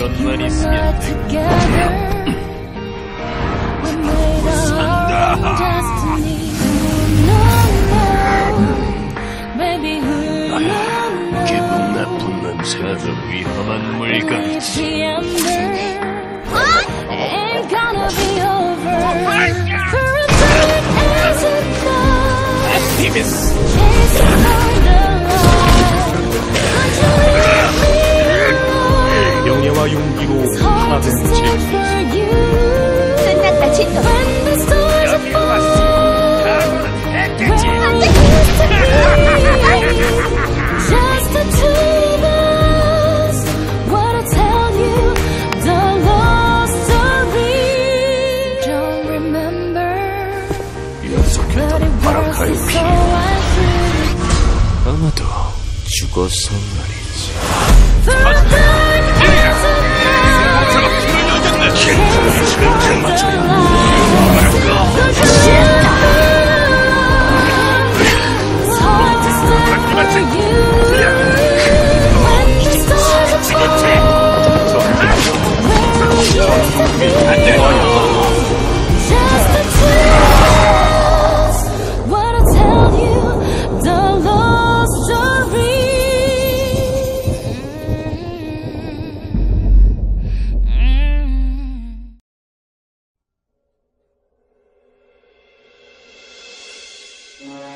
것만 있으면 산다 기분 새아 위험한 물감지 어? oh a c t i I'm not sure. I'm not the I'm not sure. I'm not sure. I'm not sure. i not sure. I'm not sure. I'm I'm not sure. Get, get, get, get, Thank you.